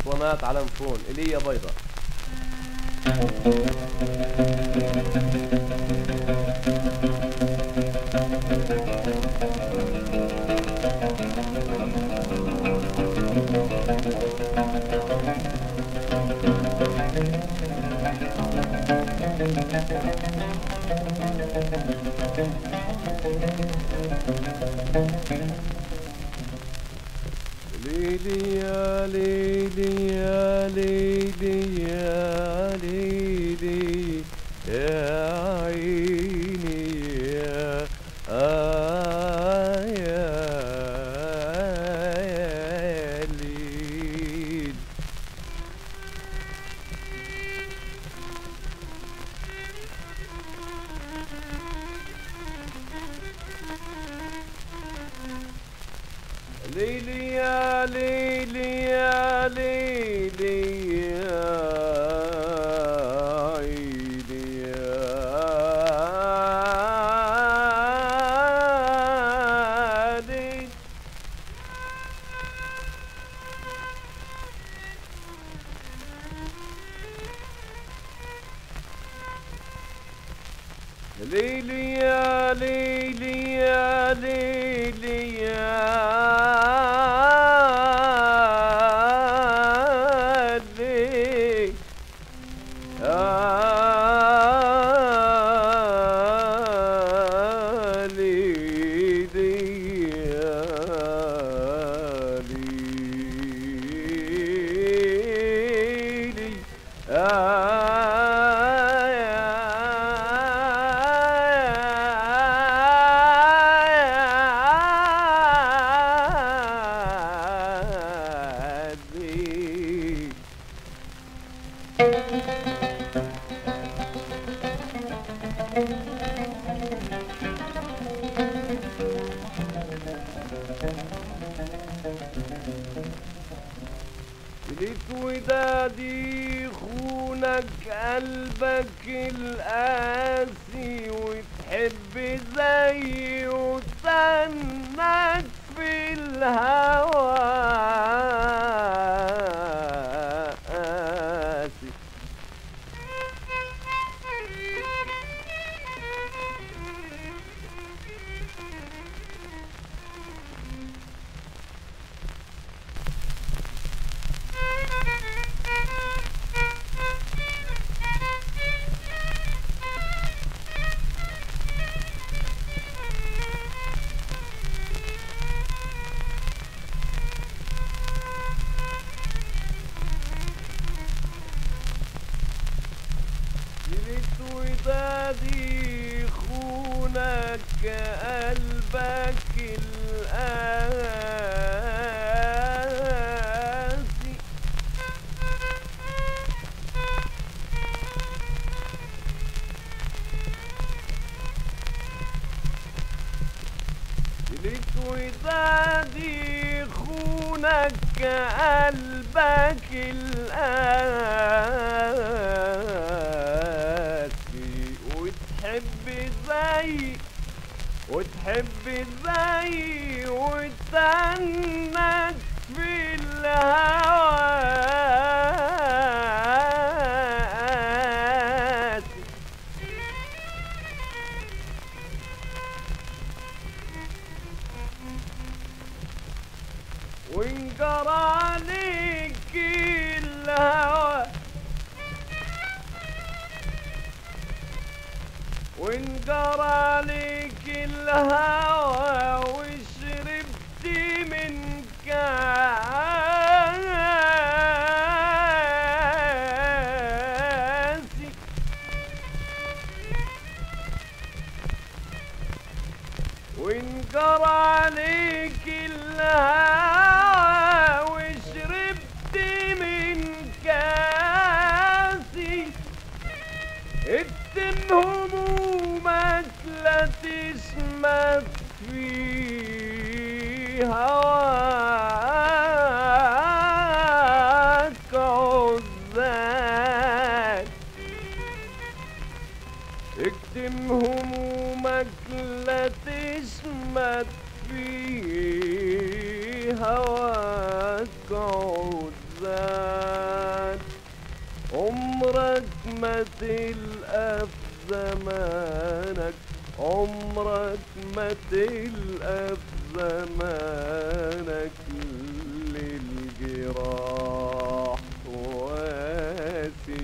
اسطوانات على فون ايليا بيضة ليلي يا ليلي يا ليلي يا ليلي يا عيني يا آه يا ليل ليلي يا ليلي يا ليلي يا عيني يا ليل ليلي يا ليلي يا ليلي يا ليت ودادي خونك قلبك القاسي ليت ودادي خونك قلبك القاسي ليت ودادي خونك قلبك القاسي زي وتحب زي وتنك في الهوى وانقرا عليك الهوى وانقرا عليك الهوى وشربت من كاسي وانقر عليك الهوى وشربت من كاسي اكتم لا تشمت في هواك عزاك إكتم همومك لا تشمت في هواك عزاك عمرك ما تلقى زمانك عمرك ما تلقى في زمانك للجراح. واسي